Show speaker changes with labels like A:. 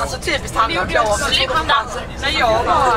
A: Alltså typiskt han och jag. När jag var